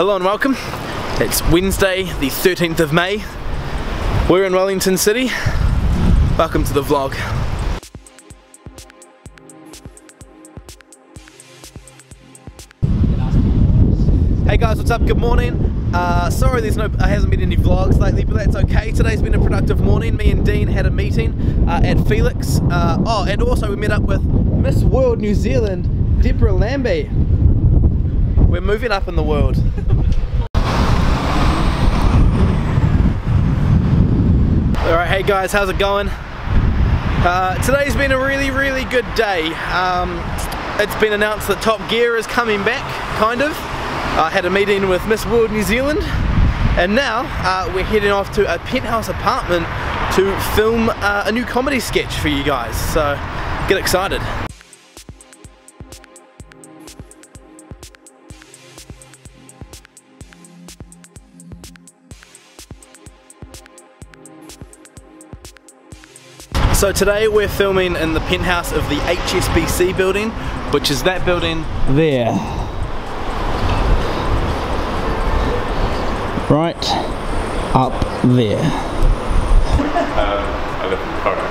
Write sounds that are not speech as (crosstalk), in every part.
Hello and welcome. It's Wednesday, the 13th of May. We're in Wellington City. Welcome to the vlog. Hey guys, what's up? Good morning. Uh, sorry there's no, there hasn't been any vlogs lately, but that's okay. Today's been a productive morning. Me and Dean had a meeting uh, at Felix. Uh, oh, and also we met up with Miss World New Zealand, Deborah Lambie. We're moving up in the world. Alright, hey guys, how's it going? Uh, today's been a really, really good day. Um, it's been announced that Top Gear is coming back, kind of. I had a meeting with Miss World New Zealand, and now uh, we're heading off to a penthouse apartment to film uh, a new comedy sketch for you guys. So get excited. So today we're filming in the penthouse of the HSBC building, which is that building there. Right up there. Um,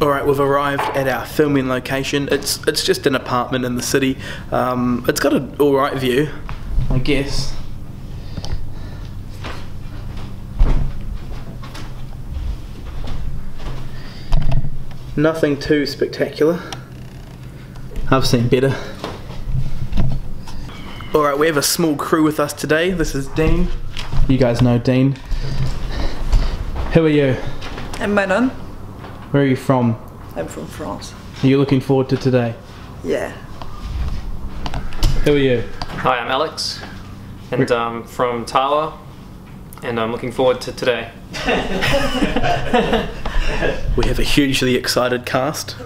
Alright, we've arrived at our filming location. It's it's just an apartment in the city. Um, it's got an alright view, I guess. Nothing too spectacular. I've seen better. Alright, we have a small crew with us today. This is Dean. You guys know Dean. Who are you? I'm Manon. Where are you from? I'm from France. Are you looking forward to today? Yeah. Who are you? Hi, I'm Alex, and um, from Tawa, and I'm looking forward to today. (laughs) We have a hugely excited cast,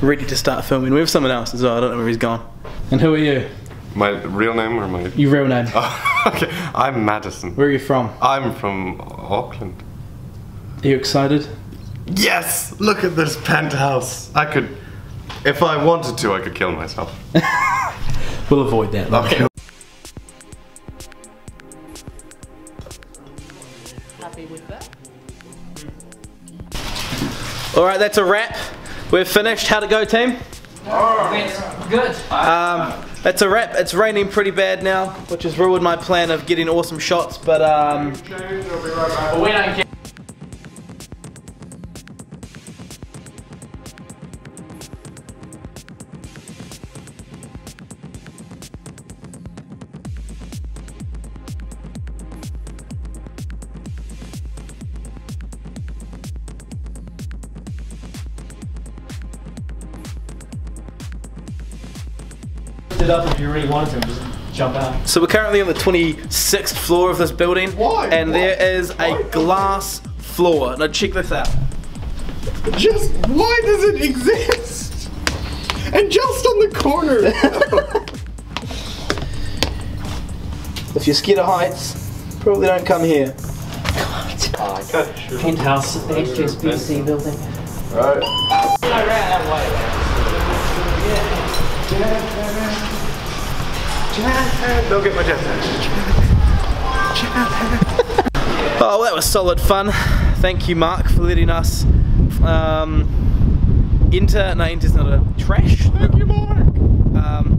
ready to start filming. We have someone else as well. I don't know where he's gone. And who are you? My real name or my? Your real name? (laughs) okay, I'm Madison. Where are you from? I'm from Auckland. Are you excited? Yes! Look at this penthouse. I could, if I wanted to, I could kill myself. (laughs) We'll avoid that. Okay. All right, that's a wrap. We're finished. How'd it go, team? Good. Um, that's a wrap. It's raining pretty bad now, which has ruined my plan of getting awesome shots. But um, we don't care. It up if you really wanted to, just jump out. so we're currently on the 26th floor of this building, Why? and there Why? is a Why? glass floor. Now check this out. Just, why does it exist? And just on the corner. (laughs) If you're scared of heights, probably don't come here. Penthouse at the HSBC building. Don't get my jet Oh, well, that was solid fun. Thank you, Mark, for letting us um, enter. No, enter's not a trash. Thank you, Mark. Um,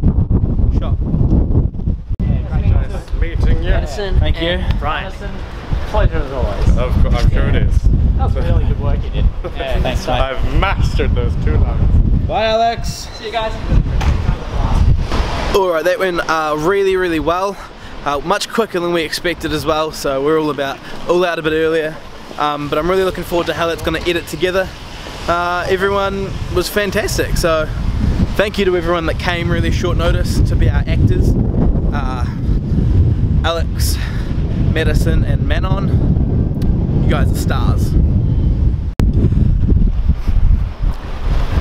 shot. Nice meeting you. Madison. Thank you. Brian. Pleasure as always. Of course, I'm sure it is. That was really good work you did. (laughs) Yeah, Thanks, mate. I've mastered those two lines. Bye, Alex. See you guys. Alright, that went uh, really, really well. Uh, much quicker than we expected as well, so we're all about all out a bit earlier. Um, but I'm really looking forward to how that's going to edit together. Uh, everyone was fantastic, so thank you to everyone that came really short notice to be our actors. Uh, Alex, Madison, and Manon, you guys are stars.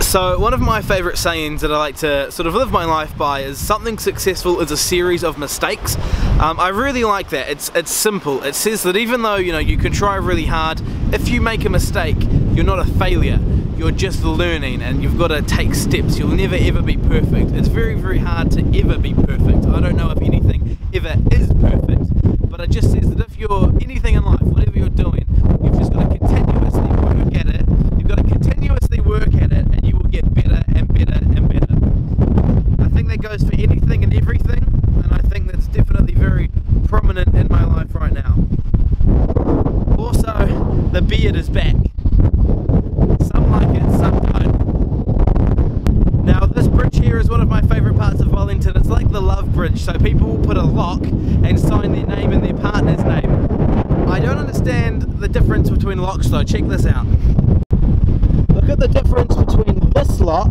So one of my favourite sayings that I like to sort of live my life by is something successful is a series of mistakes. Um, I really like that. It's it's simple. It says that even though you know you can try really hard, if you make a mistake, you're not a failure. You're just learning, and you've got to take steps. You'll never ever be perfect. It's very very hard to ever be perfect. I don't know if anything ever is perfect, but it just says that if you're anything in life, whatever you're doing, you've just got to continuously work at it. You've got to continuously work at it, and you will get better and better and better. I think that goes for anything and everything, and I think that's definitely very prominent in my life right now. Also, the beard is back. Some like it, some don't. Now, this bridge here is one of my favourite parts of Wellington. It's so people will put a lock and sign their name and their partner's name. I don't understand the difference between locks though. Check this out. Look at the difference between this lock